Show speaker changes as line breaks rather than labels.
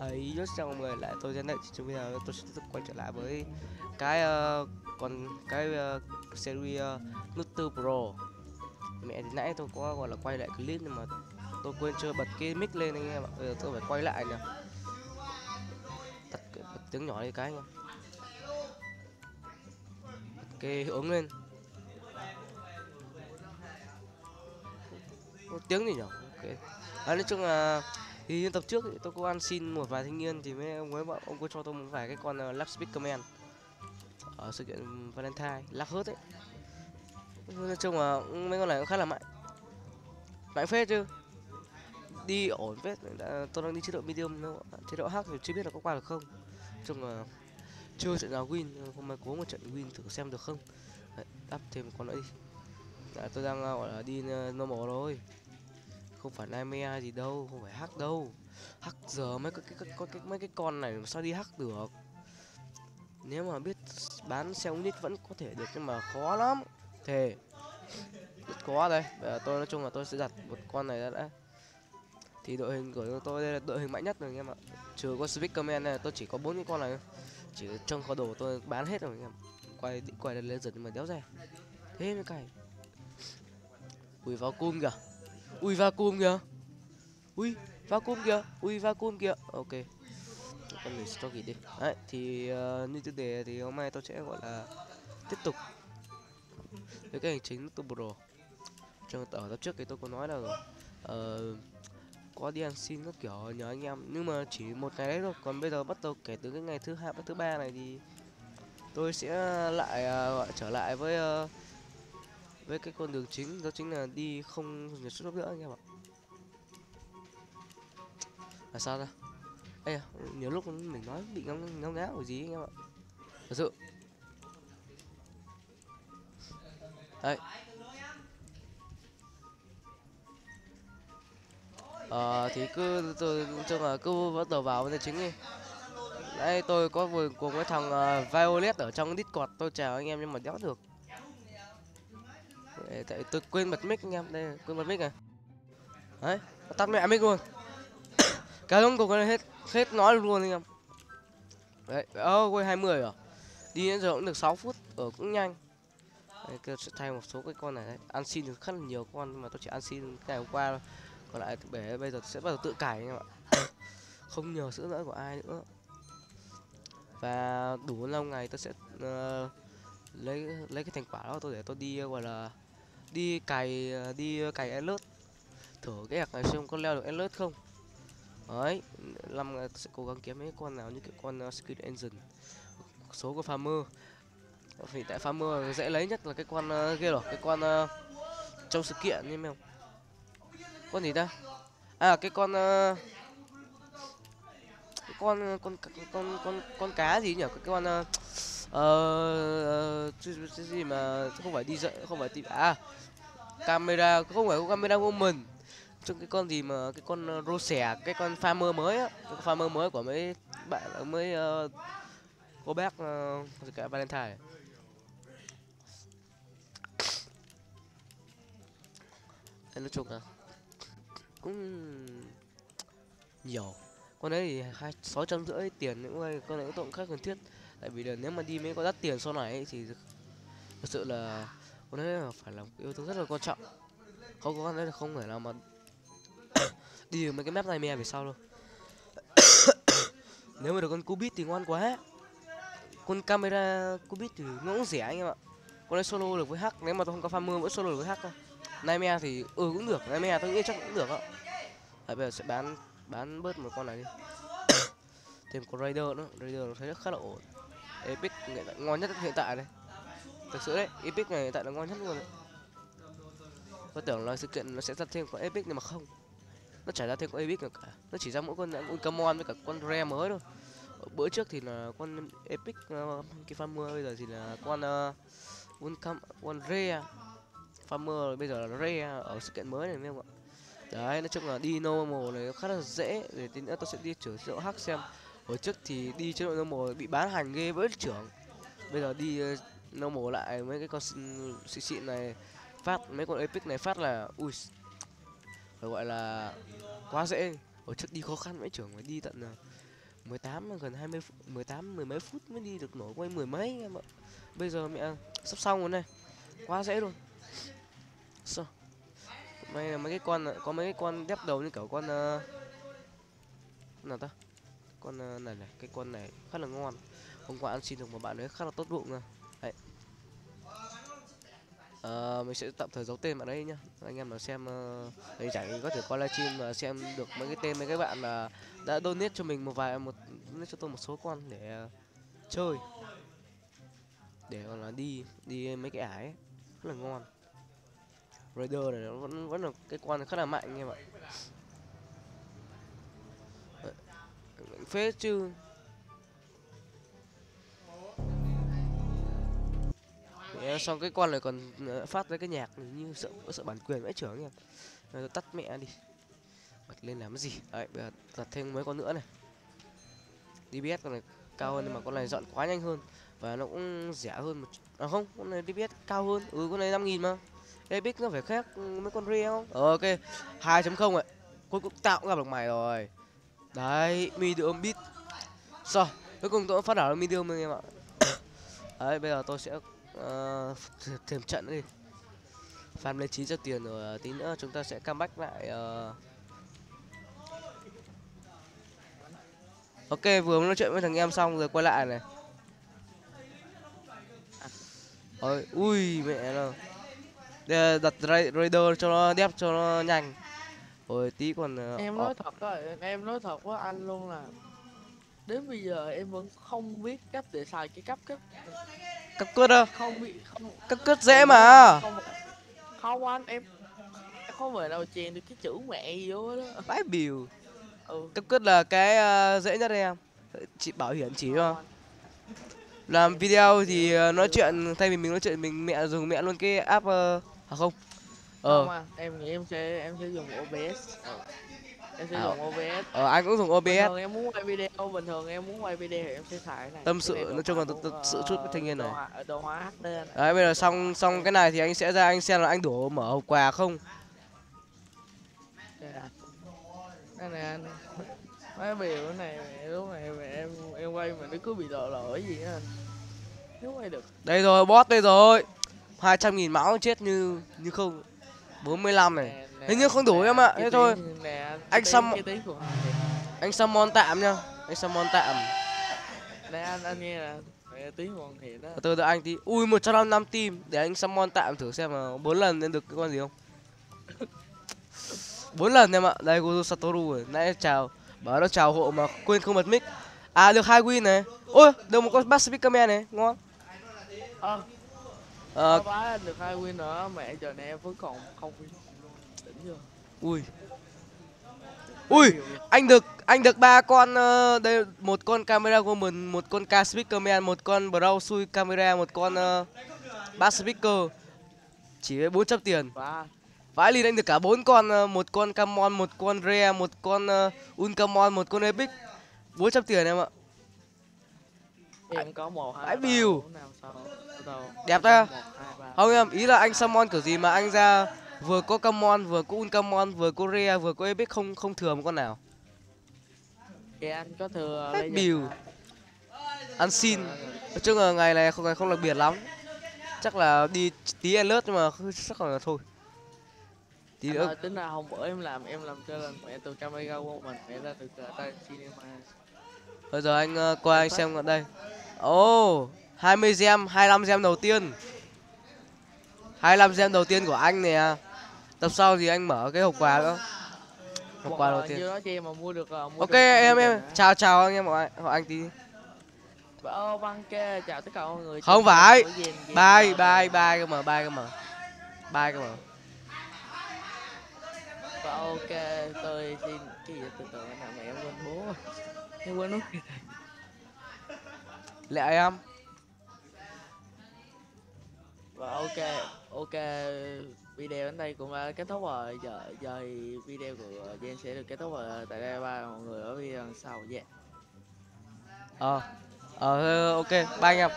thấy rất chào mọi người lại tôi Gen Thì bây giờ tôi sẽ tiếp tục quay trở lại với cái ờ, uh, còn cái uh, series ờ, uh, Nutter Pro. Mẹ thì nãy tôi có gọi là quay lại clip nhưng mà tôi quên chưa bật cái mic lên anh em ạ. Bây giờ tôi phải quay lại nè Tắt cái, bật tiếng nhỏ đi cái nha. Bật cái hiệu ứng lên. Có tiếng gì nhỉ? Ok. À, Nói chung là thì như tập trước thì tôi có ăn xin một vài thanh niên thì mấy ông ấy bọn ông có cho tôi một vài cái con ờ, uh, lắc command. Ở sự kiện valentine lắc hớt ấy nói chung là mấy con này cũng khá là mạnh. Mạnh phết chứ. Đi ổn phết. Tôi đang đi chế độ medium đâu chế độ hắc thì chưa biết là có qua được không. Chung là chưa trận nào win. Hôm nay cố một trận win thử xem được không. Đấy, đắp thêm một con nữa đi. Đấy, tôi đang ờ, gọi là đi uh, normal rồi không phải nightmare gì đâu không phải hack đâu. Hack giờ mấy cái, cái, cái, cái mấy cái con này sao đi hack được? Nếu mà biết bán xe unit vẫn có thể được nhưng mà khó lắm. Thề. Rất khó đây. Bây giờ tôi nói chung là tôi sẽ đặt một con này ra đã. thì đội hình của tôi đây là đội hình mạnh nhất rồi anh em ạ. Trừ có speakerman này tôi chỉ có bốn cái con này chỉ trong kho đồ tôi bán hết rồi anh em quay định quay lên dần nhưng mà đéo ra. Thế mới cày quỳ vào cung kìa ui vacuum kìa. Ui vacuum kìa. Ui vacuum kìa. Ok. Con người cho gì đi. Đấy thì uh, như tiêu đề thì hôm nay tôi sẽ gọi là tiếp tục với cái hành chính tôi bro. trong ở tập trước thì tôi có nói là uh, có đi ăn xin các kiểu nhờ anh em. Nhưng mà chỉ một ngày đấy thôi. Còn bây giờ bắt đầu kể từ cái ngày thứ hai thứ ba này thì tôi sẽ lại uh, gọi trở lại với uh, với cái con đường chính đó chính là đi không nhật xuất nữa anh em ạ. Là sao ra Ê, à, nhiều lúc mình nói bị ngóng ngóng ngáo của gì anh em ạ. Thật sự. Đây. Ờ thì cứ tôi chung là cứ bắt đầu vào vấn đề chính đi. Đây tôi có vừa cùng với thằng uh, Violet ở trong Discord tôi chào anh em nhưng mà đéo được để, tại tôi quên bật mic anh em đây quên bật mic à? Đấy tắt mẹ mic luôn. Cái giống cục này hết hết nói luôn anh em. Đấy ô oh, quay 20 rồi à? đi đến giờ cũng được 6 phút ở cũng nhanh. Đấy, tôi sẽ thay một số cái con này đấy. Ăn xin được khá là nhiều con nhưng mà tôi chỉ ăn xin ngày hôm qua thôi. Còn lại để bây giờ sẽ bắt đầu tự cải anh em ạ. Không nhờ sữa nữa của ai nữa. Và đủ lâu ngày tôi sẽ uh, lấy lấy cái thành quả đó tôi để tôi đi gọi là đi cày ờ, đi cày alert thử cái hạc này xem có leo được alert không. Đấy lâm ờ, sẽ cố gắng kiếm mấy con nào như cái con ờ, uh, skill engine. Số của farmer. Vì tại farmer dễ lấy nhất là cái con uh, kia rồi cái con uh, trong sự kiện như mèo. Con gì ta? À cái con uh, cái con con con con con cá gì nhỉ? Cái con uh, ờ, ờ uh, cái gì mà không phải đi dậy không phải tìm à camera không phải có camera woman trong cái con gì mà cái con ờ, rô xẻ cái con farmer mới á cái con farmer mới của mấy bạn ờ, mới uh, cô bác uh, cả valentine. Nói chung là cũng nhiều. Con đấy thì hai sáu trăm rưỡi tiền những con này cũng khác cần thiết tại vì là nếu mà đi mấy con đắt tiền sau này ấy, thì thực sự là con đấy là phải là một yếu tố rất là quan trọng. Không có con đấy là không thể nào mà đi được mấy cái map này mè về sau đâu. Nếu mà được con cubit thì ngon quá. Con camera cubit thì nó cũng rẻ anh em ạ. Con đấy solo được với hack nếu mà tôi không có farmer vẫn solo được với hack thôi nightmare thì ừ cũng được nightmare tôi nghĩ chắc cũng được ạ. Bây giờ sẽ bán bán bớt một con này đi thêm con raider nữa. Raider nó thấy rất khá là ổn. Epic ngon nhất hiện tại đây thực sự đấy epic này hiện tại là ngon nhất luôn đấy. Tôi tưởng là sự kiện nó sẽ ra thêm con epic nhưng mà không. Nó chả ra thêm con epic nào cả. Nó chỉ ra mỗi con Uncamon với cả con rare mới thôi. Bữa trước thì là con epic ờ, uh, cái farmer bây giờ thì là con ờ, uh, Uncam con rare farmer bây giờ là rare ở sự kiện mới này thấy ạ? Đấy nói chung là đi normal này khá là dễ. Để tí nữa tôi sẽ đi chửi rượu hack xem hồi trước thì đi chế độ normal bị bán hành ghê với trưởng. Bây giờ đi ờ, nông mồ lại mấy cái con xịn xịn này phát mấy con epic này phát là ui phải gọi là quá dễ. Ở trước đi khó khăn mấy trưởng phải đi tận ờ, 18 gần 20 phút, 18 mười mấy phút mới đi được nổi quay mười mấy em ạ. Bây giờ mẹ sắp xong rồi này quá dễ luôn. Sao? May là mấy cái con ờ, có mấy cái con đép đầu như kiểu con uh, nào ta? Con ờ, này này cái con này khá là ngon. Hôm qua ăn xin được một bạn ấy khá là tốt bụng rồi đấy. À, mình sẽ tạm thời giấu tên bạn đấy nhá. Anh em nào xem ờ, uh, để chẳng có thể qua livestream mà xem được mấy cái tên mấy cái bạn là đã donate cho mình một vài một cho tôi một số con để uh, chơi. Để còn là đi đi mấy cái ải rất là ngon. Raider này nó vẫn vẫn là cái con khá là mạnh anh em ạ Đấy, phết chứ Mẹ, xong cái con này còn ờ, phát ra cái nhạc như sợ sợ bản quyền vãi trưởng nha. Rồi tắt mẹ đi. Bật lên làm cái gì? Đấy bây giờ đặt thêm mấy con nữa này. DBS con này cao hơn nhưng mà con này dọn quá nhanh hơn. Và nó cũng rẻ hơn một à không con này DBS cao hơn. Ừ con này năm nghìn mà. Epic nó phải khác mấy con real. Không ờ, ok 2.0 ạ. Cuối cùng tạo cũng gặp được mày rồi đấy medium beat rồi cuối cùng tôi cũng phát đảo được medium anh em ạ. Đấy bây giờ tôi sẽ uh, thêm trận đi. Farm lên chín cho tiền rồi ờ, tí nữa chúng ta sẽ comeback lại uh... ok vừa mới nói chuyện với thằng em xong rồi quay lại này. Ôi ui mẹ nó. Đặt ra- raider cho nó đép cho nó nhanh rồi tí còn uh,
em nói thật á em nói thật với anh luôn là đến bây giờ em vẫn không biết cách để xài cái cấp cấp
cấp cướp đâu?
Không không
cấp cướp dễ mà.
không, không anh em không thể nào chèn được cái chữ mẹ gì vô đó.
Vãi biểu
ừ.
Cấp cướp là cái ờ, dễ nhất em. Chị bảo hiểm chỉ cho làm video thì ờ, nói chuyện thay vì mình nói chuyện mình mẹ dùng mẹ luôn cái app ờ à không
ờ.
Ờ
mà em nghĩ em sẽ em sẽ dùng OBS ờ. em sẽ
À,
dùng OBS
ờ anh cũng dùng
bình
OBS
thường em muốn quay video bình thường em muốn quay video thì em sẽ xài cái này.
Tâm
Cái
sự, nói chung là tâm-
của,
sự chút với
ờ,
thanh niên
đồ
này.
họa- đồ hóa HD này.
đấy bây giờ xong xong cái này thì anh sẽ ra anh xem là anh đổ mở hộp quà không?
Đây nè anh. Mấy biểu cái này lúc này mà em em quay mà nó cứ bị lộ lỗi gì á. Nếu quay được.
Đây rồi boss đây rồi. 200 nghìn máu chết như như không 45 này. Hình như không đủ em ạ, thế thôi. Anh
của anh
summon tạm nha anh summon tạm.
Nè anh anh nghe tiếng của anh thiệt đó.
Từ từ anh tí ui 155 tim để anh summon tạm thử xem là bốn lần lên được cái con gì không? Bốn lần em ạ đây Gozo Satoru rồi. Nãy chào bảo nó chào hộ mà quên không bật mic. À được hai win này. Ôi được một con Pacific Kamen này ngon.
Ờ à, bá được hai win nữa mẹ giờ này em vẫn còn không win. Đỉnh chưa?
Ui. Ui anh được anh được ba con ờ, đây một con camera woman một con ca speaker man một con brow sui camera một con uh, bass speaker. Chỉ với 400 tiền. Vãi lìn anh được cả bốn con ờ, một con camon một con rare một con uh, uncamon một con epic. 400 tiền em ạ
em có một hai sáu,
Đẹp ta. không em ý là anh summon kiểu gì mà anh ra vừa có camon vừa có uncamon vừa có rare vừa có epic không không thừa một con nào?
Thì anh có thừa
bìu.
mà.
ăn xin nói chung là ngày này không ngày không đặc biệt lắm. Chắc là đi tí alert nhưng mà chắc là thôi. Tí
Anh
nữa.
ơi, tính ra hôm bữa em làm em làm cho lần mẹ từ camera của mình mẹ ra từ uh, tay cinema.
Bây giờ anh ờ, qua anh xem ở đây ồ oh, 20 gem 25 gem đầu tiên. 25 gem đầu tiên của anh nè. Tập sau thì anh mở cái hộp quà nữa hộp quà đầu tiên.
Em mà mua được uh, mua
ok
được
em em. chào chào anh em họ anh, họ anh tí.
Ô Văn kê chào tất cả mọi người.
Không phải. bye bye bye cơ mà bye cơ mà. Bye cơ mà.
Và ok tôi xin cái gì từ từ nào mẹ em quên bố. Em quên nút
lẹ em
và ok ok video đến đây cũng đã kết thúc rồi. Giờ giờ video của Gen sẽ được kết thúc rồi. Tại đây ba mọi người ở video sau yeah
ờ ờ ok bye anh em